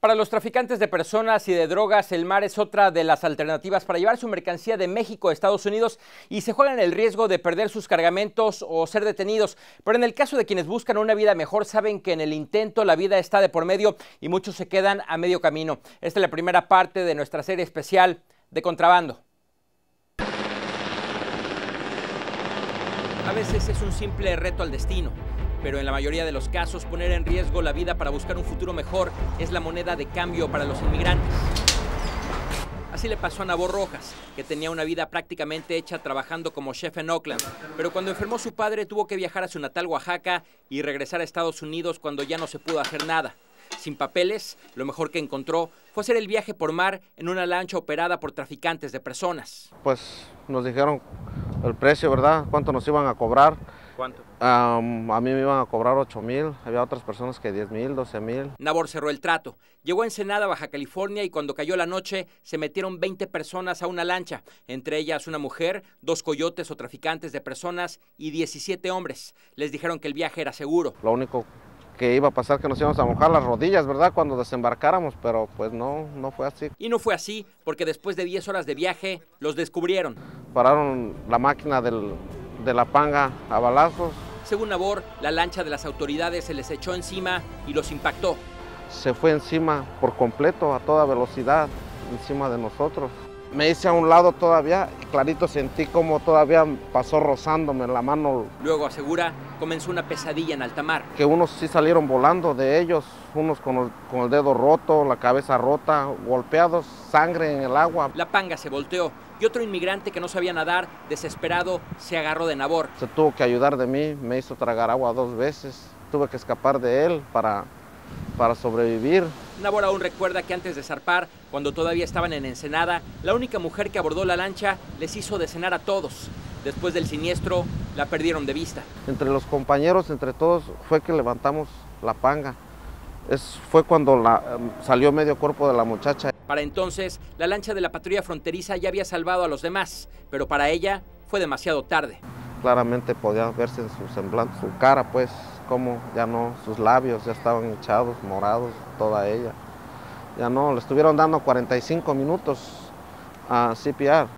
Para los traficantes de personas y de drogas, el mar es otra de las alternativas para llevar su mercancía de México a Estados Unidos y se juegan el riesgo de perder sus cargamentos o ser detenidos. Pero en el caso de quienes buscan una vida mejor, saben que en el intento la vida está de por medio y muchos se quedan a medio camino. Esta es la primera parte de nuestra serie especial de contrabando. A veces es un simple reto al destino pero en la mayoría de los casos poner en riesgo la vida para buscar un futuro mejor es la moneda de cambio para los inmigrantes. Así le pasó a Nabor Rojas, que tenía una vida prácticamente hecha trabajando como chef en Oakland, pero cuando enfermó su padre tuvo que viajar a su natal Oaxaca y regresar a Estados Unidos cuando ya no se pudo hacer nada. Sin papeles, lo mejor que encontró fue hacer el viaje por mar en una lancha operada por traficantes de personas. Pues nos dijeron el precio, ¿verdad? ¿Cuánto nos iban a cobrar? ¿Cuánto? a mí me iban a cobrar 8 mil, había otras personas que 10 mil, 12 mil. Nabor cerró el trato. Llegó a Ensenada, Baja California, y cuando cayó la noche se metieron 20 personas a una lancha, entre ellas una mujer, dos coyotes o traficantes de personas y 17 hombres. Les dijeron que el viaje era seguro. Lo único que iba a pasar que nos íbamos a mojar las rodillas, ¿verdad? Cuando desembarcáramos, pero pues no, no fue así. Y no fue así, porque después de 10 horas de viaje, los descubrieron. Pararon la máquina del, de la panga a balazos. Según Nabor, la lancha de las autoridades se les echó encima y los impactó. Se fue encima por completo, a toda velocidad, encima de nosotros. Me hice a un lado todavía y clarito sentí como todavía pasó rozándome la mano. Luego asegura, comenzó una pesadilla en alta mar. Que unos sí salieron volando de ellos, unos con el, con el dedo roto, la cabeza rota, golpeados, sangre en el agua. La panga se volteó y otro inmigrante que no sabía nadar, desesperado, se agarró de Nabor. Se tuvo que ayudar de mí, me hizo tragar agua dos veces, tuve que escapar de él para, para sobrevivir. Nabor aún recuerda que antes de zarpar, cuando todavía estaban en Ensenada, la única mujer que abordó la lancha les hizo de cenar a todos. Después del siniestro, la perdieron de vista. Entre los compañeros, entre todos, fue que levantamos la panga. Es, fue cuando la, salió medio cuerpo de la muchacha. Para entonces, la lancha de la patrulla fronteriza ya había salvado a los demás, pero para ella fue demasiado tarde. Claramente podía verse en su semblante, su cara, pues, como ya no, sus labios ya estaban hinchados, morados, toda ella. Ya no, le estuvieron dando 45 minutos a CPR.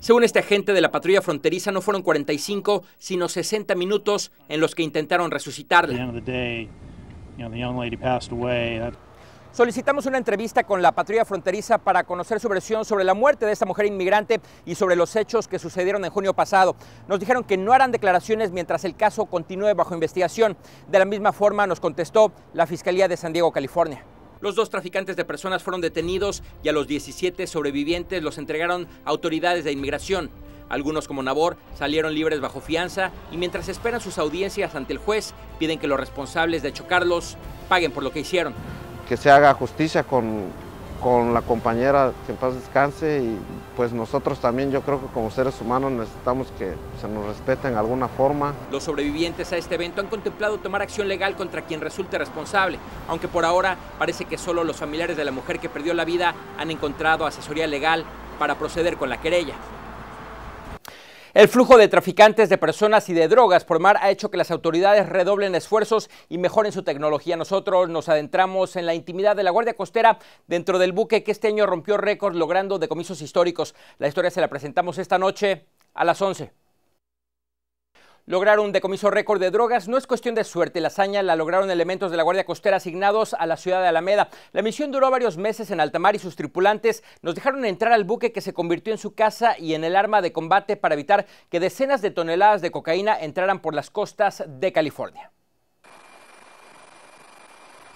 Según este agente de la patrulla fronteriza, no fueron 45, sino 60 minutos en los que intentaron resucitarla. Solicitamos una entrevista con la patrulla fronteriza para conocer su versión sobre la muerte de esta mujer inmigrante y sobre los hechos que sucedieron en junio pasado. Nos dijeron que no harán declaraciones mientras el caso continúe bajo investigación. De la misma forma nos contestó la Fiscalía de San Diego, California. Los dos traficantes de personas fueron detenidos y a los 17 sobrevivientes los entregaron autoridades de inmigración. Algunos como Nabor salieron libres bajo fianza y mientras esperan sus audiencias ante el juez piden que los responsables de chocarlos paguen por lo que hicieron que se haga justicia con, con la compañera que en paz descanse y pues nosotros también yo creo que como seres humanos necesitamos que se nos respete en alguna forma. Los sobrevivientes a este evento han contemplado tomar acción legal contra quien resulte responsable, aunque por ahora parece que solo los familiares de la mujer que perdió la vida han encontrado asesoría legal para proceder con la querella. El flujo de traficantes de personas y de drogas por mar ha hecho que las autoridades redoblen esfuerzos y mejoren su tecnología. Nosotros nos adentramos en la intimidad de la Guardia Costera dentro del buque que este año rompió récord logrando decomisos históricos. La historia se la presentamos esta noche a las 11. Lograr un decomiso récord de drogas no es cuestión de suerte. La hazaña la lograron elementos de la Guardia Costera asignados a la ciudad de Alameda. La misión duró varios meses en alta mar y sus tripulantes nos dejaron entrar al buque que se convirtió en su casa y en el arma de combate para evitar que decenas de toneladas de cocaína entraran por las costas de California.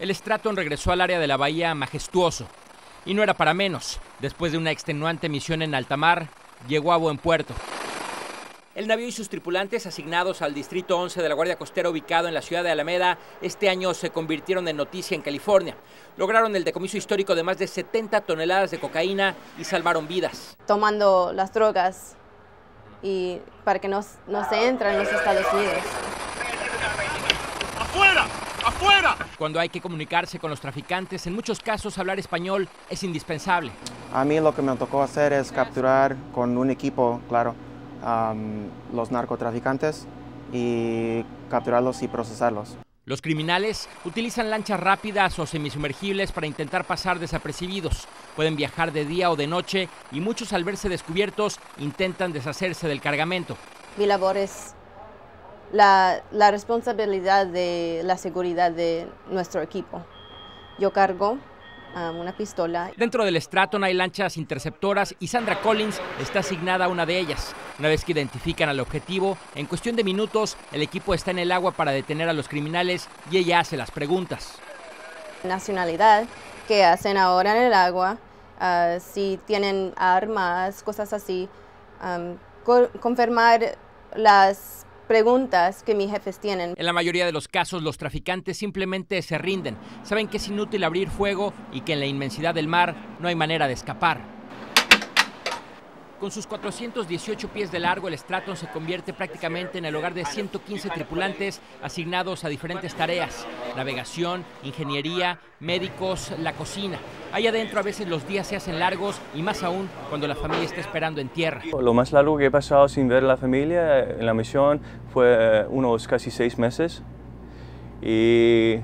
El Stratton regresó al área de la bahía majestuoso. Y no era para menos. Después de una extenuante misión en alta mar, llegó a buen puerto. El navío y sus tripulantes, asignados al Distrito 11 de la Guardia Costera ubicado en la ciudad de Alameda, este año se convirtieron en noticia en California. Lograron el decomiso histórico de más de 70 toneladas de cocaína y salvaron vidas. Tomando las drogas y para que no, no se entren en los Estados Unidos. ¡Afuera! ¡Afuera! Cuando hay que comunicarse con los traficantes, en muchos casos hablar español es indispensable. A mí lo que me tocó hacer es capturar con un equipo, claro, los narcotraficantes y capturarlos y procesarlos. Los criminales utilizan lanchas rápidas o semisumergibles para intentar pasar desapercibidos. Pueden viajar de día o de noche y muchos al verse descubiertos intentan deshacerse del cargamento. Mi labor es la, la responsabilidad de la seguridad de nuestro equipo. Yo cargo um, una pistola. Dentro del Straton hay lanchas interceptoras y Sandra Collins está asignada a una de ellas. Una vez que identifican al objetivo, en cuestión de minutos el equipo está en el agua para detener a los criminales y ella hace las preguntas. Nacionalidad, qué hacen ahora en el agua, uh, si tienen armas, cosas así. Um, co- confirmar las preguntas que mis jefes tienen. En la mayoría de los casos los traficantes simplemente se rinden, saben que es inútil abrir fuego y que en la inmensidad del mar no hay manera de escapar. Con sus 418 pies de largo, el Straton se convierte prácticamente en el hogar de 115 tripulantes asignados a diferentes tareas, navegación, ingeniería, médicos, la cocina. Ahí adentro a veces los días se hacen largos y más aún cuando la familia está esperando en tierra. Lo más largo que he pasado sin ver a la familia en la misión fue eh, unos casi seis meses. Y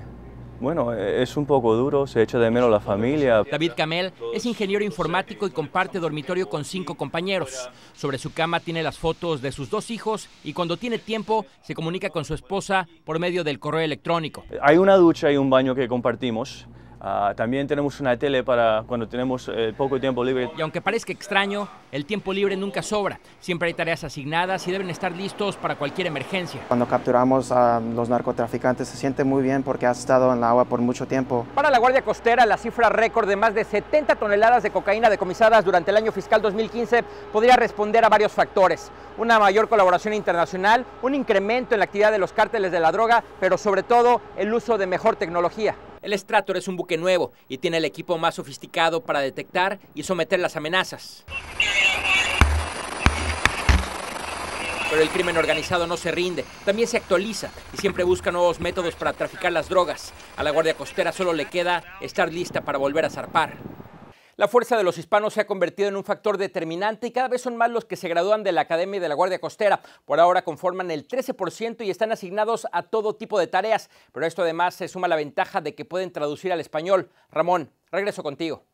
bueno, es un poco duro, se echa de menos la familia. David Camel es ingeniero informático y comparte dormitorio con cinco compañeros. Sobre su cama tiene las fotos de sus dos hijos y cuando tiene tiempo se comunica con su esposa por medio del correo electrónico. Hay una ducha y un baño que compartimos. Ah, también tenemos una tele para cuando tenemos eh, poco tiempo libre. Y aunque parezca extraño, el tiempo libre nunca sobra. Siempre hay tareas asignadas y deben estar listos para cualquier emergencia. Cuando capturamos a los narcotraficantes se siente muy bien porque has estado en el agua por mucho tiempo. Para la Guardia Costera, la cifra récord de más de 70 toneladas de cocaína decomisadas durante el año fiscal 2015 podría responder a varios factores. Una mayor colaboración internacional, un incremento en la actividad de los cárteles de la droga, pero sobre todo el uso de mejor tecnología. El Strator es un buque nuevo y tiene el equipo más sofisticado para detectar y someter las amenazas. Pero el crimen organizado no se rinde, también se actualiza y siempre busca nuevos métodos para traficar las drogas. A la Guardia Costera solo le queda estar lista para volver a zarpar. La fuerza de los hispanos se ha convertido en un factor determinante y cada vez son más los que se gradúan de la Academia de la Guardia Costera. Por ahora conforman el 13% y están asignados a todo tipo de tareas, pero esto además se suma la ventaja de que pueden traducir al español. Ramón, regreso contigo.